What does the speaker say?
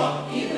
Io